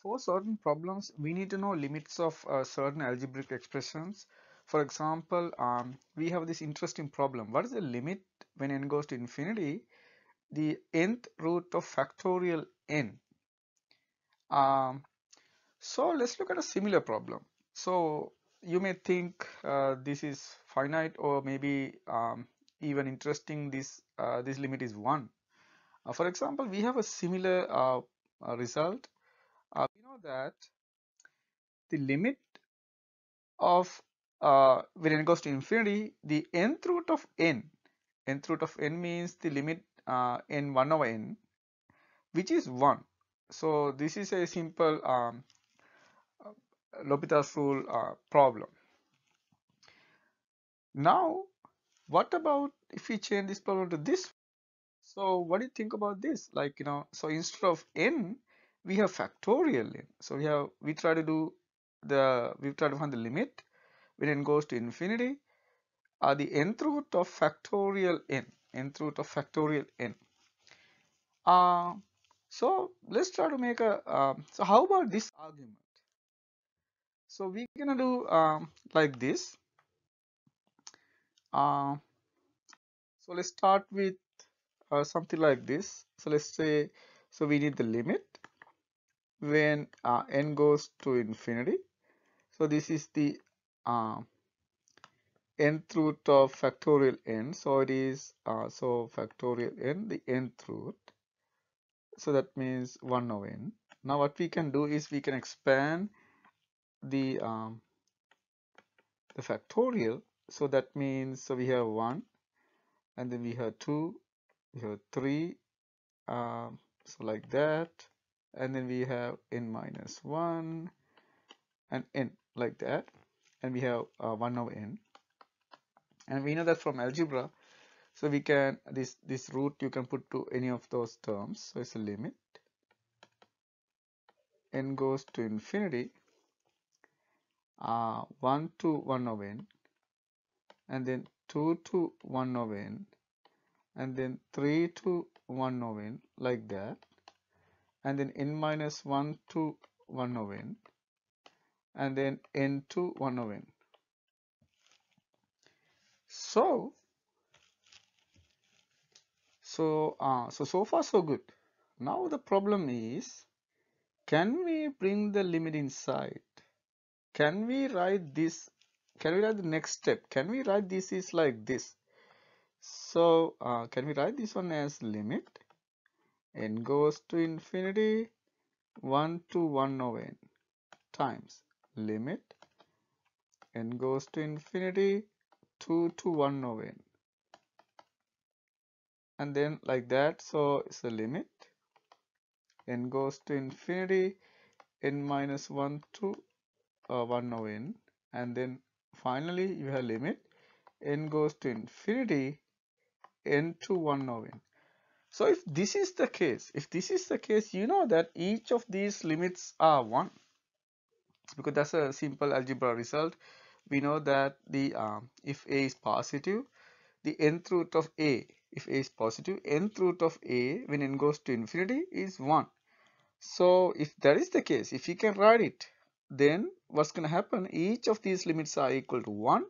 For certain problems, we need to know limits of uh, certain algebraic expressions. For example, um, we have this interesting problem. What is the limit when n goes to infinity? The nth root of factorial n. Um, so let's look at a similar problem. So you may think uh, this is finite or maybe um, even interesting this uh, this limit is 1. Uh, for example, we have a similar uh, result that the limit of uh, when n goes to infinity, the nth root of n, nth root of n means the limit uh, n 1 over n, which is 1. So this is a simple um, L'Hopital's rule uh, problem. Now, what about if we change this problem to this? So what do you think about this? Like, you know, so instead of n, we have factorial n. So we have we try to do the we try to find the limit when n goes to infinity are the nth root of factorial n nth root of factorial n. Uh, so let's try to make a uh, so how about this argument? So we're gonna do um, like this. Uh, so let's start with uh, something like this. So let's say so we need the limit when uh, n goes to infinity. So this is the uh, nth root of factorial n. So it is uh, so factorial n the nth root. So that means 1 over n. Now what we can do is we can expand the um, the factorial. So that means so we have 1 and then we have 2, we have 3, um, so like that and then we have n minus 1 and n like that. And we have uh, 1 over n. And we know that from algebra so we can this this root you can put to any of those terms. So it's a limit. n goes to infinity uh, 1 to 1 over n. And then 2 to 1 over n. And then 3 to 1 over n like that and then n minus 1 to 1 over n and then n to 1 over n. So, so, uh, so, so far so good. Now the problem is, can we bring the limit inside? Can we write this, can we write the next step? Can we write this is like this? So, uh, can we write this one as limit n goes to infinity 1 to 1 over n times limit n goes to infinity 2 to 1 over n. And then like that so it's a limit. N goes to infinity n minus 1 to uh, 1 over n. And then finally you have limit. N goes to infinity n to 1 over n so if this is the case, if this is the case, you know that each of these limits are 1 because that's a simple algebra result. We know that the um, if a is positive, the nth root of a, if a is positive, nth root of a when n goes to infinity is 1. So if that is the case, if you can write it, then what's going to happen? Each of these limits are equal to 1.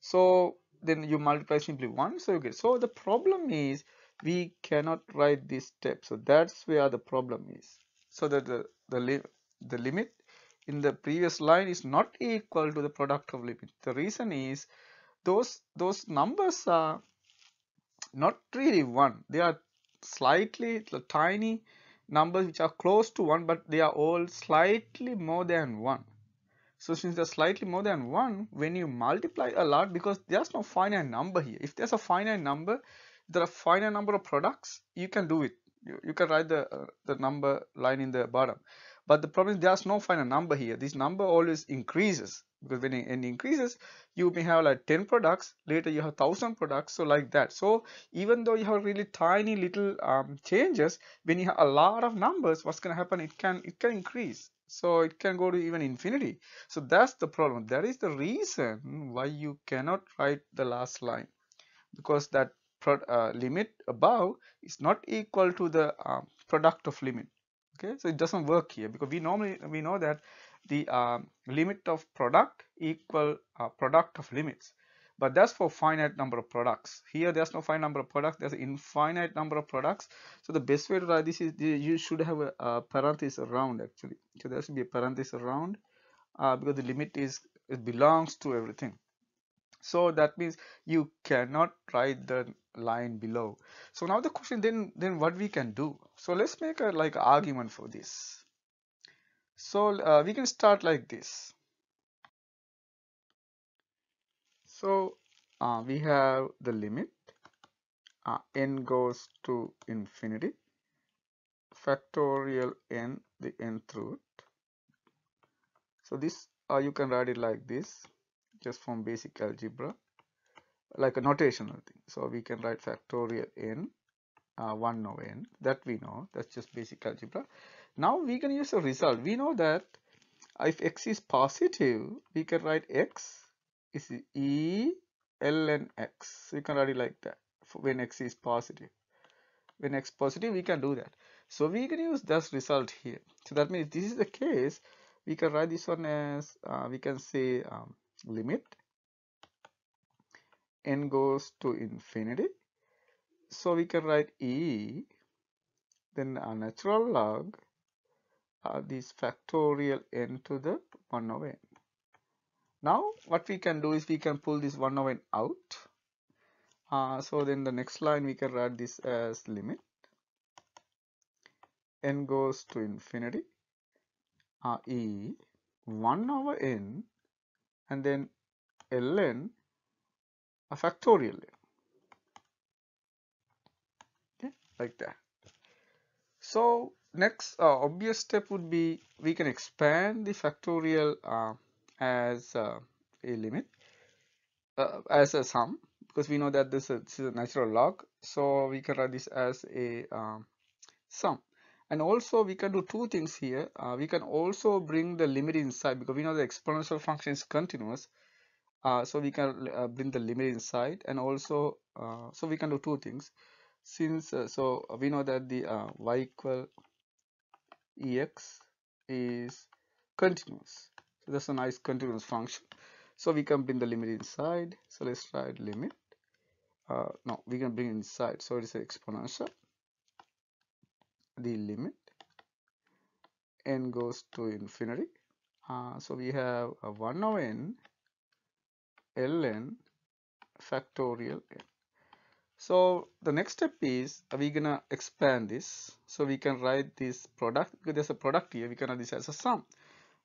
So then you multiply simply 1. So you get. So the problem is we cannot write this step so that's where the problem is. So that the the, li the limit in the previous line is not equal to the product of limit. The reason is those those numbers are not really one. They are slightly tiny numbers which are close to one but they are all slightly more than one. So since they're slightly more than one when you multiply a lot because there's no finite number here. If there's a finite number there are finite number of products you can do it. You, you can write the uh, the number line in the bottom. But the problem is there's no finite number here. This number always increases because when it increases you may have like 10 products later you have 1000 products so like that. So even though you have really tiny little um, changes when you have a lot of numbers what's going to happen it can it can increase. So it can go to even infinity. So that's the problem. That is the reason why you cannot write the last line. Because that uh, limit above is not equal to the uh, product of limit. Okay? So it doesn't work here because we normally we know that the um, limit of product equal uh, product of limits. But that's for finite number of products. Here there's no finite number of products. There's infinite number of products. So the best way to write this is you should have a, a parenthesis around actually. So there should be a parenthesis around uh, because the limit is it belongs to everything so that means you cannot write the line below. So now the question then then what we can do? So let's make a like argument for this. So uh, we can start like this. So uh, we have the limit. Uh, n goes to infinity. Factorial n the nth root so this uh, you can write it like this just from basic algebra like a notational thing. So we can write factorial n uh, 1 over n that we know. That's just basic algebra. Now we can use a result. We know that if x is positive we can write x is e ln x. You can write it like that. When x is positive. When x positive we can do that. So we can use this result here. So that means this is the case. We can write this one as uh, we can say um, limit n goes to infinity. So we can write e then a natural log uh, this factorial n to the 1 over n. Now what we can do is we can pull this 1 over n out. Uh, so then the next line we can write this as limit. N goes to infinity. Uh, e 1 over n and then ln a factorial okay like that. So next uh, obvious step would be we can expand the factorial uh, as uh, a limit uh, as a sum because we know that this is, this is, a natural log. So we can write this as a um, sum and also we can do two things here. Uh, we can also bring the limit inside because we know the exponential function is continuous. Uh, so we can uh, bring the limit inside and also uh, so we can do two things. Since uh, so we know that the uh, y equal ex is continuous. So that's a nice continuous function. So we can bring the limit inside. So let's write limit. No we can bring inside. So it is exponential the limit n goes to infinity. Uh, so we have a 1 over n ln factorial n. So the next step is we're gonna expand this? So we can write this product because there's a product here we can write this as a sum.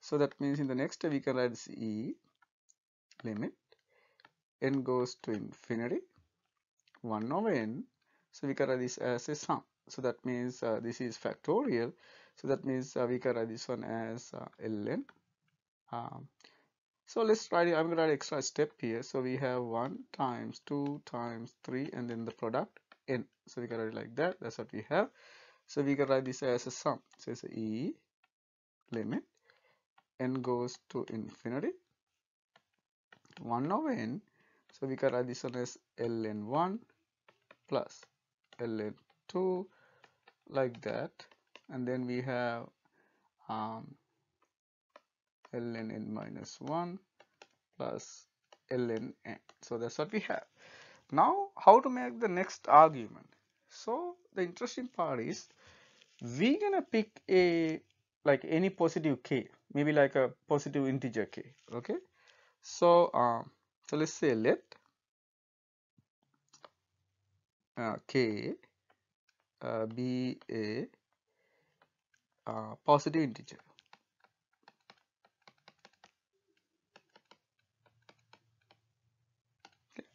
So that means in the next step we can write this e limit n goes to infinity 1 over n. So we can write this as a sum so that means uh, this is factorial. So that means uh, we can write this one as uh, ln. Um, so let's write it i'm gonna write extra step here. So we have 1 times 2 times 3 and then the product n. So we can write it like that. That's what we have. So we can write this as a sum. So it's e limit n goes to infinity. 1 over n. So we can write this one as ln1 plus ln2 like that. And then we have um, ln n minus 1 plus ln n. So that's what we have. Now how to make the next argument? So the interesting part is we gonna pick a like any positive k maybe like a positive integer k okay? So um so let's say let uh, k uh, be a uh, positive integer. Okay.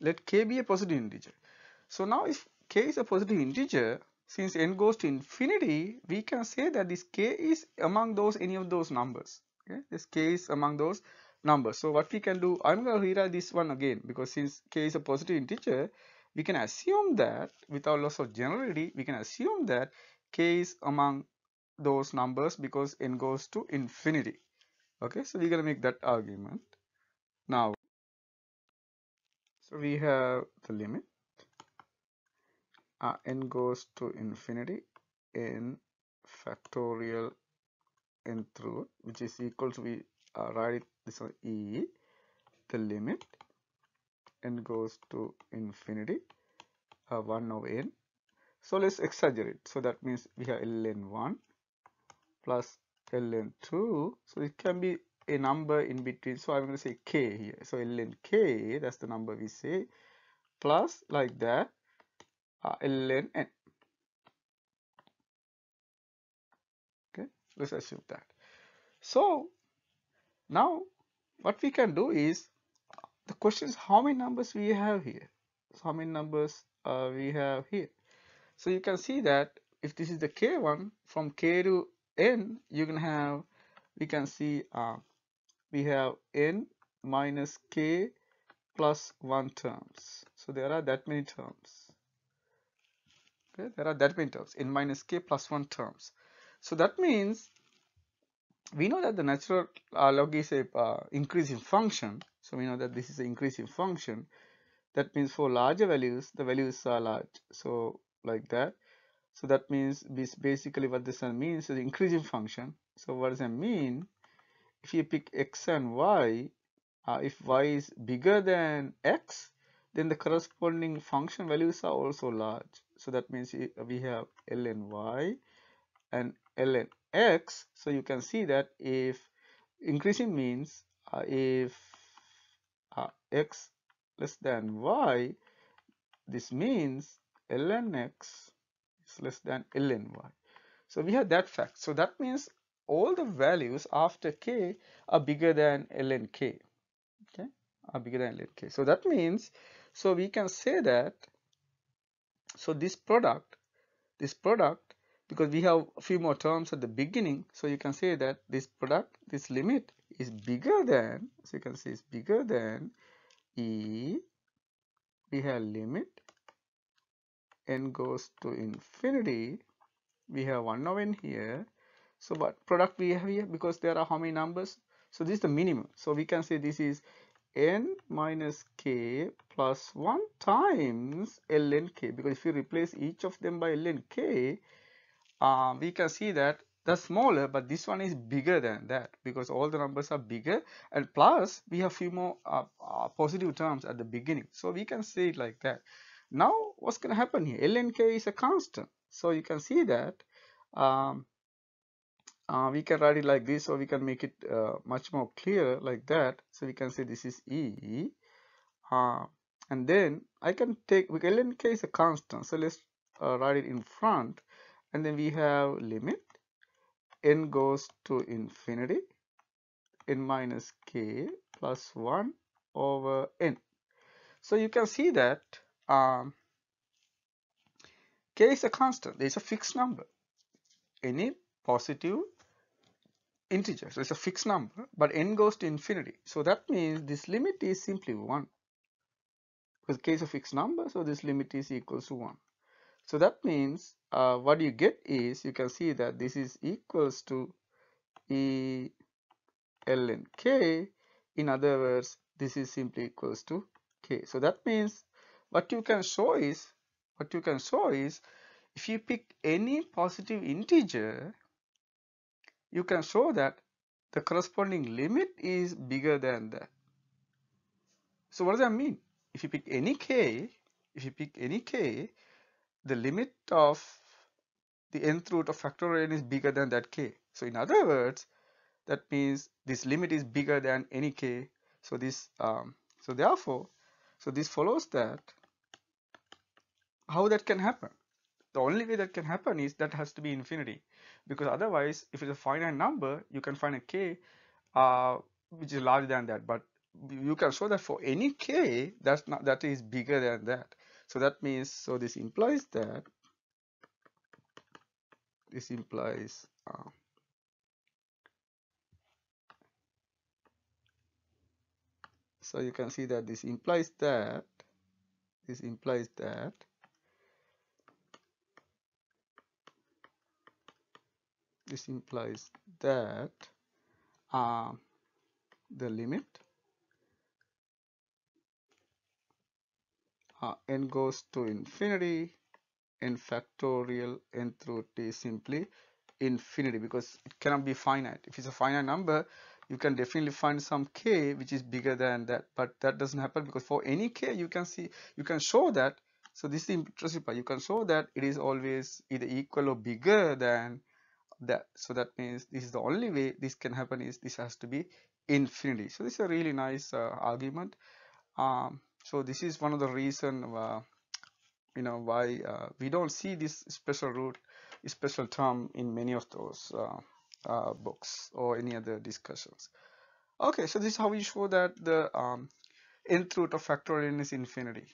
let k be a positive integer. So now if k is a positive integer since n goes to infinity we can say that this k is among those any of those numbers. Okay? This k is among those numbers. So what we can do i'm going to rewrite this one again because since k is a positive integer we can assume that without loss of generality we can assume that k is among those numbers because n goes to infinity. Okay so we're going to make that argument. Now so we have the limit. Uh, n goes to infinity n factorial n root which is equal to we uh, write it this one e the limit n goes to infinity uh, 1 over n. So let's exaggerate. So that means we have ln1 plus ln2 so it can be a number in between. So i'm going to say k here. So ln k that's the number we say plus like that uh, ln n. Okay let's assume that. So now what we can do is the question is how many numbers we have here? So how many numbers uh, we have here? So you can see that if this is the k1 from k to n you can have we can see uh, we have n minus k plus 1 terms. So there are that many terms. Okay there are that many terms. N minus k plus 1 terms. So that means we know that the natural uh, log is a uh, increasing function. So we know that this is an increasing function. That means for larger values the values are large. So like that. So that means this basically what this means is increasing function. So what does that mean? If you pick x and y uh, if y is bigger than x then the corresponding function values are also large. So that means we have ln y and ln x so you can see that if increasing means uh, if uh, x less than y this means ln x is less than ln y. So we have that fact. So that means all the values after k are bigger than ln k okay? Are bigger than ln k. So that means so we can say that so this product this product because we have a few more terms at the beginning so you can say that this product this limit is bigger than so you can say it's bigger than e we have limit n goes to infinity we have 1 over n here. So what product we have here? Because there are how many numbers? So this is the minimum. So we can say this is n minus k plus 1 times ln k because if you replace each of them by ln k uh, we can see that the smaller but this one is bigger than that because all the numbers are bigger. And plus we have few more uh, uh, positive terms at the beginning. So we can say it like that. Now what's going to happen here? Ln k is a constant. So you can see that um, uh, we can write it like this or we can make it uh, much more clear like that. So we can say this is e uh, and then I can take ln k is a constant. So let's uh, write it in front and then we have limit. N goes to infinity. N minus k plus 1 over n. So you can see that um, k is a constant. It's a fixed number. Any positive integer. So it's a fixed number but n goes to infinity. So that means this limit is simply 1 because k is a fixed number so this limit is equals to 1 so that means uh, what you get is you can see that this is equals to e ln k. In other words this is simply equals to k. So that means what you can show is what you can show is if you pick any positive integer you can show that the corresponding limit is bigger than that. So what does that mean? If you pick any k if you pick any k the limit of the nth root of factorial n is bigger than that k. So in other words, that means this limit is bigger than any k. So this, um, so therefore, so this follows that how that can happen. The only way that can happen is that has to be infinity, because otherwise, if it's a finite number, you can find a k uh, which is larger than that. But you can show that for any k, that's not that is bigger than that. So that means, so this implies that, this implies uh, so you can see that this implies that this implies that this implies that uh, the limit uh, n goes to infinity n factorial n through t simply infinity because it cannot be finite. If it's a finite number you can definitely find some k which is bigger than that but that doesn't happen because for any k you can see you can show that. So this is the interesting part. You can show that it is always either equal or bigger than that. So that means this is the only way this can happen is this has to be infinity. So this is a really nice uh, argument. Um, so this is one of the reason you know why uh, we don't see this special root special term in many of those uh, uh, books or any other discussions. Okay so this is how we show that the um, nth root of factorial n is infinity